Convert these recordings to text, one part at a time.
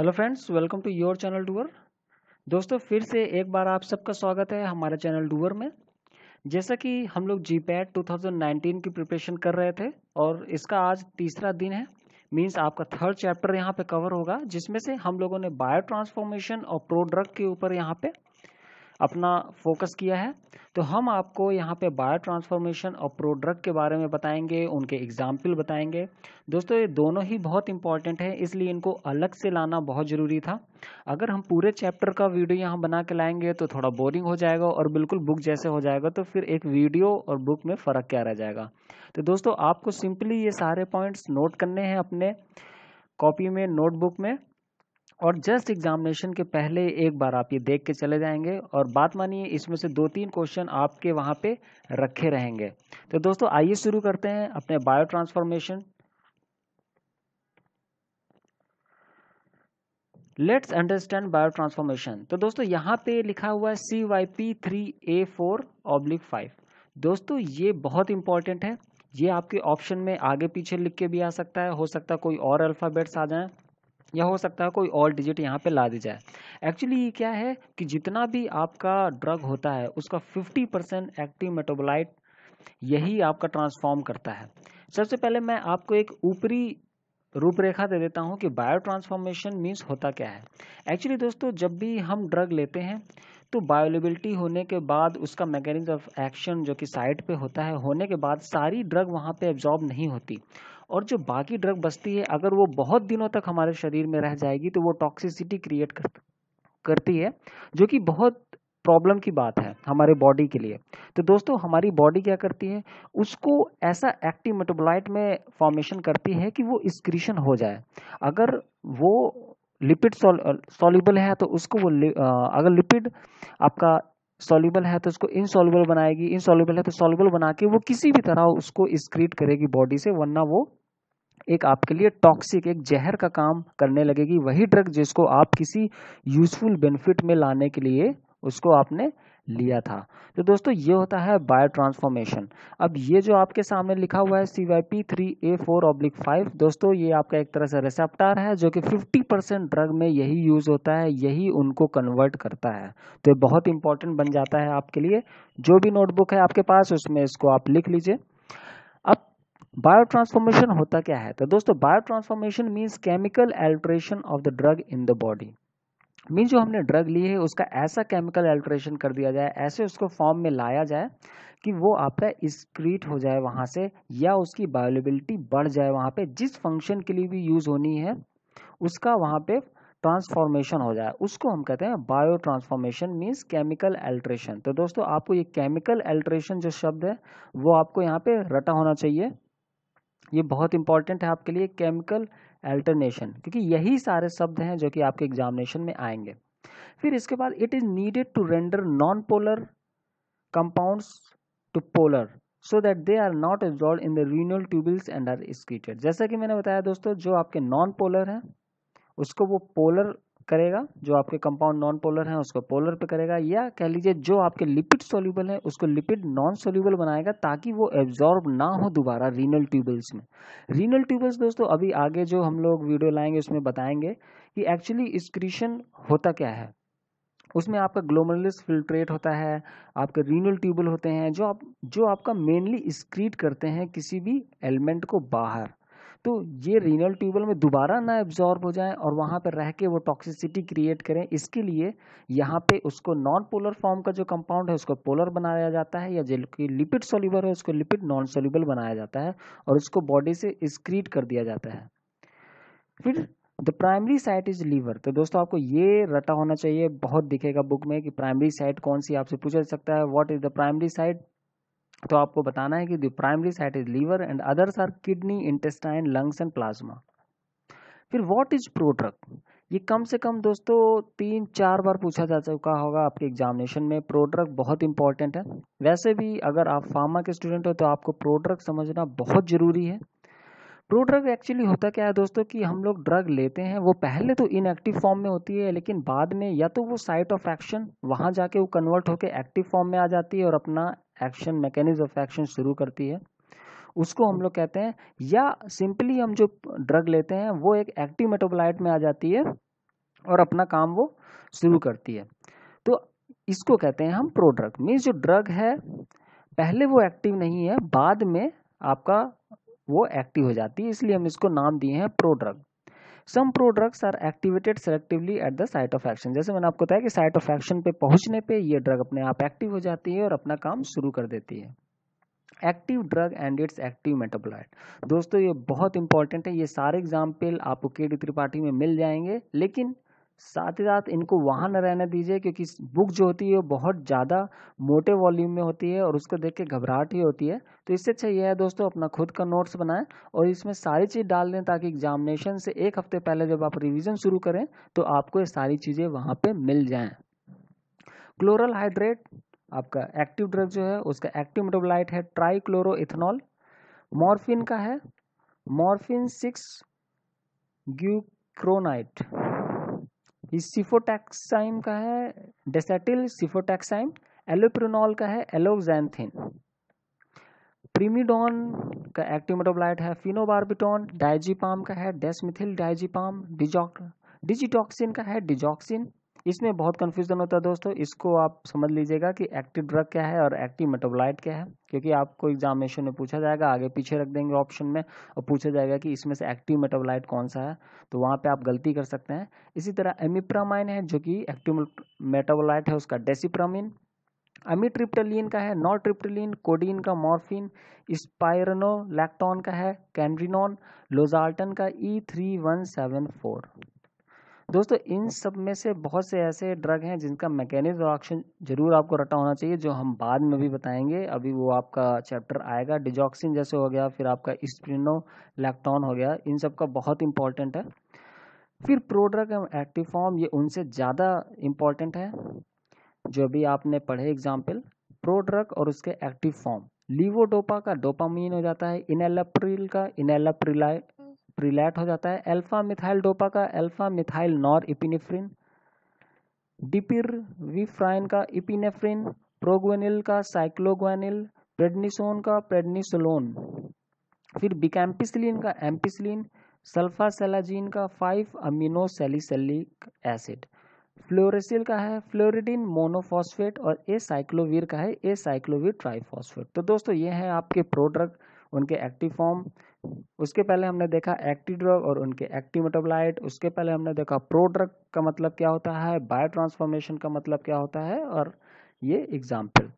Hello friends, welcome to your channel doer. दोस्तों, फिर से एक बार आप सबका स्वागत है हमारे चैनल डूअर में। जैसा कि हम लोग जी पैट टू की प्रिपरेशन कर रहे थे और इसका आज तीसरा दिन है। मींस आपका थर्ड चैप्टर यहाँ पे कवर होगा, जिसमें से हम लोगों ने बायो ट्रांसफॉर्मेशन और प्रोड्रग के ऊपर यहाँ पे अपना फोकस किया है तो हम आपको यहाँ पे बायो ट्रांसफॉर्मेशन और प्रोडक्ट के बारे में बताएँगे, उनके एग्ज़ाम्पल बताएँगे। दोस्तों, ये दोनों ही बहुत इंपॉर्टेंट है, इसलिए इनको अलग से लाना बहुत ज़रूरी था। अगर हम पूरे चैप्टर का वीडियो यहाँ बना के लाएँगे तो थोड़ा बोरिंग हो जाएगा और बिल्कुल बुक जैसे हो जाएगा तो फिर एक वीडियो और बुक में फ़र्क क्या रह जाएगा। तो दोस्तों, आपको सिंपली ये सारे पॉइंट्स नोट करने हैं अपने कॉपी में नोटबुक में। और जस्ट एग्जामिनेशन के पहले एक बार आप ये देख के चले जाएँगे और बात मानिए, इसमें से दो तीन क्वेश्चन आपके वहाँ पे रखे रहेंगे। तो दोस्तों, आइए शुरू करते हैं अपने bio transformation let's understand bio transformation तो दोस्तों, यहाँ पे लिखा हुआ है C Y P three A four oblique five दोस्तों, ये बहुत इंपॉर्टेंट है। ये आपके ऑप्शन में आगे पीछे लिख के भी आ सकता है। हो सकता है कोई और अल्फ़ाबेट्स आ जाए। या हो सकता है कोई और डिजिट यहाँ पे ला दी जाए। एक्चुअली ये क्या है कि जितना भी आपका ड्रग होता है, उसका 50 परसेंट एक्टिव मेटाबोलाइट यही आपका ट्रांसफॉर्म करता है। सबसे पहले मैं आपको एक ऊपरी रूपरेखा दे देता हूँ कि बायो ट्रांसफॉर्मेशन मीन्स होता क्या है। एक्चुअली दोस्तों, जब भी हम ड्रग लेते हैं तो बायोलेबिलिटी होने के बाद उसका मैकेनिज्म ऑफ़ एक्शन जो कि साइड पे होता है, होने के बाद सारी ड्रग वहाँ पे एब्जॉर्ब नहीं होती। और जो बाकी ड्रग बचती है अगर वो बहुत दिनों तक हमारे शरीर में रह जाएगी तो वो टॉक्सिसिटी क्रिएट कर, करती है जो कि बहुत प्रॉब्लम की बात है हमारे बॉडी के लिए। तो दोस्तों हमारी बॉडी क्या करती है? उसको ऐसा एक्टिव मेटाबोलाइट में फॉर्मेशन करती है कि वो स्क्रीशन हो जाए। अगर वो लिपिड सॉल्युबल है तो उसको वो अगर लिपिड आपका सॉल्युबल है तो उसको इनसॉल्युबल बनाएगी। इनसॉल्युबल है तो सॉल्युबल बना के वो किसी भी तरह उसको स्क्रीट करेगी बॉडी से वरना वो एक आपके लिए टॉक्सिक एक जहर का काम करने लगेगी। वही ड्रग जिसको आप किसी यूजफुल बेनिफिट में लाने के लिए उसको आपने लिया था। तो दोस्तों, ये होता है बायो ट्रांसफॉर्मेशन अब ये जो आपके सामने लिखा हुआ है C Y P three A four oblique five दोस्तों, ये आपका एक तरह से रिसेप्टार है, जो कि 50 परसेंट ड्रग में यही यूज़ होता है, यही उनको कन्वर्ट करता है। तो ये बहुत इंपॉर्टेंट बन जाता है आपके लिए। जो भी नोटबुक है आपके पास, उसमें इसको आप लिख लीजिए। अब बायो ट्रांसफॉर्मेशन होता क्या है? तो दोस्तों bio transformation means chemical alteration of the drug in the body mean जो हमने ड्रग ली है, उसका ऐसा केमिकल एल्ट्रेशन कर दिया जाए, ऐसे उसको फॉर्म में लाया जाए कि वो आपका स्क्रीट हो जाए वहाँ से, या उसकी बायोलेबिलिटी बढ़ जाए वहाँ पे, जिस फ़ंक्शन के लिए भी यूज़ होनी है, उसका वहाँ पे ट्रांसफॉर्मेशन हो जाए। उसको हम कहते हैं bio transformation means chemical alteration तो दोस्तों, आपको ये केमिकल एल्ट्रेशन जो शब्द है, वो आपको यहाँ पे रटा होना चाहिए। ये बहुत इंपॉर्टेंट है आपके लिए केमिकल अल्टरनेशन क्योंकि यही सारे शब्द हैं जो कि आपके एग्जामिनेशन में आएँगे। फिर इसके बाद it is needed to render non polar compounds to polar so that they are not absorb in the renal tubules and are excreted जैसा कि मैंने बताया दोस्तों, जो आपके नॉन पोलर हैं, उसको वो पोलर करेगा, जो आपके कंपाउंड नॉन पोलर हैं, उसको पोलर पे करेगा, या कह लीजिए जो आपके लिपिड सोल्यूबल है, उसको लिपिड नॉन सोल्यूबल बनाएगा, ताकि वो एब्जॉर्ब ना हो दोबारा रीनल ट्यूबल्स में। रीनल ट्यूबल्स दोस्तों, अभी आगे जो हम लोग वीडियो लाएँगे, उसमें बताएँगे कि एक्चुअली स्क्रीशन होता क्या है। उसमें आपका ग्लोमरलिस फिल्ट्रेट होता है, आपके रीनल ट्यूबल होते हैं, जो आप, जो आपका मेनली स्क्रीट करते हैं किसी भी एलिमेंट को बाहर। तो ये रीनल ट्यूबल में दोबारा ना एब्जॉर्ब हो जाए और वहाँ पर रह के वो टॉक्सिसिटी क्रिएट करें। इसके लिए यहाँ पे उसको नॉन पोलर फॉर्म का जो कंपाउंड है, उसको पोलर बनाया जाता है या जो लिपिड सोल्यूबल है, उसको लिपिड नॉन सोल्यूबल बनाया जाता है और उसको बॉडी से स्क्रीट कर दिया जाता है। फिर the primary site is liver तो दोस्तों, आपको ये रटा होना चाहिए। बहुत दिखेगा बुक में कि प्राइमरी साइट कौन सी आपसे पूछा सकता है what is the primary site तो आपको बताना है कि the primary site is liver and others are kidney intestine lungs and plasma फिर व्हाट इज़ प्रोड्रग ये कम से कम दोस्तों तीन चार बार पूछा जा चुका होगा आपके एग्जामिनेशन में। प्रोड्रग बहुत इंपॉर्टेंट है। वैसे भी अगर आप फार्मा के स्टूडेंट हो तो आपको प्रोड्रग समझना बहुत ज़रूरी है। प्रोड्रग एक्चुअली होता क्या है दोस्तों कि हम लोग ड्रग लेते हैं, वो पहले तो इनएक्टिव फॉर्म में होती है, लेकिन बाद में या तो वो साइट ऑफ़ एक्शन वहाँ जाके वो कन्वर्ट होकर एक्टिव फॉर्म में आ जाती है और अपना एक्शन मैकेनिज्म ऑफ़ एक्शन शुरू करती है। उसको हम लोग कहते हैं, या सिंपली हम जो ड्रग लेते हैं, वो एक एक्टिव मेटाबोलाइट में आ जाती है और अपना काम वो शुरू करती है। तो इसको कहते हैं हम प्रोड्रग मीन्स जो ड्रग है, पहले वो एक्टिव नहीं है, बाद में आपका वो एक्टिव हो जाती है, इसलिए हम इसको नाम दिए हैं prodrug some prodrugs are activated selectively at the site of action जैसे मैंने आपको बताया कि साइट ऑफ़ एक्शन पे पहुँचने पे ये ड्रग अपने आप एक्टिव हो जाती है और अपना काम शुरू कर देती है। Active drug and its active metabolite दोस्तों, ये बहुत इंपॉर्टेंट है। ये सारे एग्ज़ाम्पल आपको के डी त्रिपाठी में मिल जाएँगे, लेकिन साथ ही साथ इनको वहाँ न रहने दीजिए, क्योंकि बुक जो होती है वो बहुत ज़्यादा मोटे वॉल्यूम में होती है और उसको देख के घबराहट ही होती है। तो इससे अच्छा यह है दोस्तों, अपना खुद का नोट्स बनाएँ और इसमें सारी चीज़ डाल दें ताकि एग्जामिनेशन से एक हफ़्ते पहले जब आप रिविज़न शुरू करें तो आपको ये सारी चीज़ें वहाँ पर मिल जाएँ। क्लोरल हाइड्रेट, आपका एक्टिव ड्रग जो है, उसका एक्टिव मेटाबोलाइट है ट्राईक्लोरो इथेनॉल मॉर्फिन का है, मॉर्फिन सिक्स ग्यूक्रोनाइट। सिफोटैक्साइम का है, डेसेटिल सिफोटैक्साइम, एलोप्रोनॉल का है एलोक्सैंथिन प्रीमिडोन का एक्टिव मेटाबोलाइट है, फिनोबार्बिटोन डाइजीपाम का है, डेसमिथिल डाइजीपाम डिजॉक, डिजिटॉक्सिन का है, डिजॉक्सिन। इसमें बहुत कन्फ्यूज़न होता है दोस्तों। इसको आप समझ लीजिएगा कि एक्टिव ड्रग क्या है और एक्टिव मेटाबोलाइट क्या है। क्योंकि आपको एग्जामिनेशन में पूछा जाएगा, आगे पीछे रख देंगे ऑप्शन में और पूछा जाएगा कि इसमें से एक्टिव मेटाबोलाइट कौन सा है। तो वहाँ पे आप गलती कर सकते हैं। इसी तरह एमिप्रामाइन है जो कि एक्टिव मेटाबोलाइट है, उसका डेसीप्रामिन अमीट्रिप्टलिन का है नॉट्रिप्टलिन कोडीन का मॉर्फिन स्पायरनो लैक्टॉन का है कैंड्रिनॉन लोजाल्टन का E three one seven four दोस्तों, इन सब में से बहुत से ऐसे ड्रग हैं जिनका मैकेनिज्म और एक्शन ज़रूर आपको रटा होना चाहिए, जो हम बाद में भी बताएँगे। अभी वो आपका चैप्टर आएगा डिजॉक्सिन जैसे हो गया, फिर आपका स्प्रिनो लैक्टॉन हो गया, इन सब का बहुत इंपॉर्टेंट है। फिर प्रोड्रग एवं एक्टिव फॉर्म ये उनसे ज़्यादा इंपॉर्टेंट है। जो अभी आपने पढ़े एग्ज़ाम्पल प्रोड्रग और उसके एक्टिव फॉर्म लीवोडोपा का डोपामीन हो जाता है इनेलाप्रिल का इनेलाप्रिलाई प्रिलैट हो जाता है। अल्फ़ा मिथाइल डोपा का अल्फ़ा मिथाइल नॉर इपिनेफ्रिन। डिपिर विफ्राइन का इपिनेफ्रिन। प्रोग्वेनिल का साइक्लोग्वेनिल। प्रेडनिसोन का प्रेडनिसोलोन। फिर बिकैम्पिसलिन का एम्पिसलिन। सल्फासेलाजीन का five amino salicylic acid. Fluorouracil का है फ्लोरिडिन मोनोफॉस्फेट और ए साइक्लोवीर का है ए साइक्लोवीर ट्राइफॉस्फेट। तो दोस्तों, ये हैं आपके प्रोड्रग उनके एक्टिव फॉर्म उसके पहले हमने देखा एक्टिव ड्रग और उनके एक्टिव मेटाबोलाइट उसके पहले हमने देखा प्रो ड्रग का मतलब क्या होता है बायो ट्रांसफॉर्मेशन का मतलब क्या होता है, और ये एग्ज़ाम्पल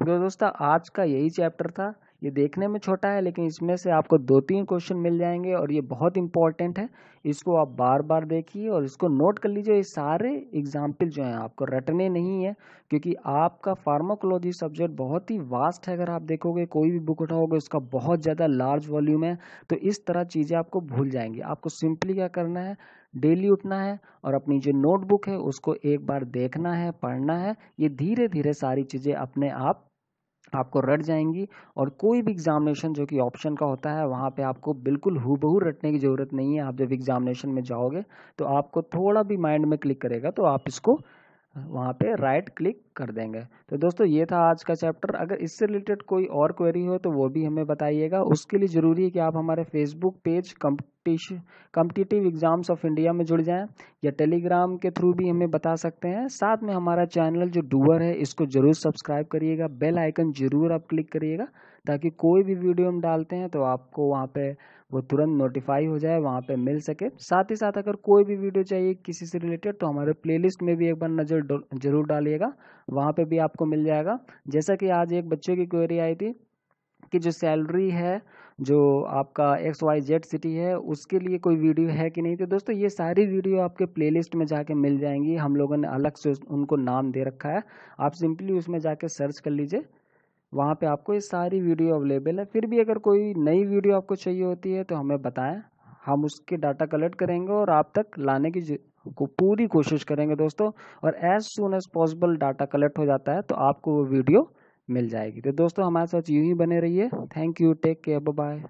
तो दोस्तों, आज का यही चैप्टर था। ये देखने में छोटा है, लेकिन इसमें से आपको दो तीन क्वेश्चन मिल जाएँगे और ये बहुत इंपॉर्टेंट है। इसको आप बार बार देखिए और इसको नोट कर लीजिए। ये सारे एग्ज़ाम्पल जो हैं, आपको रटने नहीं है, क्योंकि आपका फार्माकोलॉजी सब्जेक्ट बहुत ही वास्ट है। अगर आप देखोगे, कोई भी बुक उठाओगे, उसका बहुत ज़्यादा लार्ज वॉल्यूम है। तो इस तरह चीज़ें आपको भूल जाएँगी। आपको सिंपली क्या करना है? डेली उठना है और अपनी जो नोटबुक है, उसको एक बार देखना है, पढ़ना है। ये धीरे धीरे सारी चीज़ें अपने आप आपको रट जाएँगी और कोई भी एग्जामिनेशन जो कि ऑप्शन का होता है, वहाँ पे आपको बिल्कुल हूबहू रटने की ज़रूरत नहीं है। आप जब एग्जामिनेशन में जाओगे तो आपको थोड़ा भी माइंड में क्लिक करेगा तो आप इसको वहाँ पे राइट क्लिक कर देंगे। तो दोस्तों, ये था आज का चैप्टर अगर इससे रिलेटेड कोई और क्वेरी हो तो वो भी हमें बताइएगा। उसके लिए ज़रूरी है कि आप हमारे Facebook page competition competitive exams of India में जुड़ जाएँ, या टेलीग्राम के थ्रू भी हमें बता सकते हैं। साथ में हमारा चैनल जो डूअर है, इसको ज़रूर सब्सक्राइब करिएगा। बेल आइकन ज़रूर आप क्लिक करिएगा, ताकि कोई भी वीडियो हम डालते हैं तो आपको वहाँ पे वो तुरंत नोटिफाई हो जाए, वहाँ पे मिल सके। साथ ही साथ अगर कोई भी वीडियो चाहिए किसी से रिलेटेड तो हमारे प्लेलिस्ट में भी एक बार नज़र ज़रूर डालिएगा। वहाँ पे भी आपको मिल जाएगा। जैसा कि आज एक बच्चे की क्वेरी आई थी कि जो सैलरी है जो आपका एक्स वाई जेड सिटी है, उसके लिए कोई वीडियो है कि नहीं? तो दोस्तों, ये सारी वीडियो आपके प्लेलिस्ट में जाके मिल जाएँगी। हम लोगों ने अलग से उनको नाम दे रखा है। आप सिंपली उसमें जाके सर्च कर लीजिए। वहाँ पे आपको ये सारी वीडियो अवेलेबल है। फिर भी अगर कोई नई वीडियो आपको चाहिए होती है तो हमें बताएँ। हम उसके डाटा कलेक्ट करेंगे और आप तक लाने की को पूरी कोशिश करेंगे दोस्तों। और as soon as possible data collect हो जाता है तो आपको वो वीडियो मिल जाएगी। तो दोस्तों, हमारे साथ यूँ ही बने रहिए। Thank you take care bye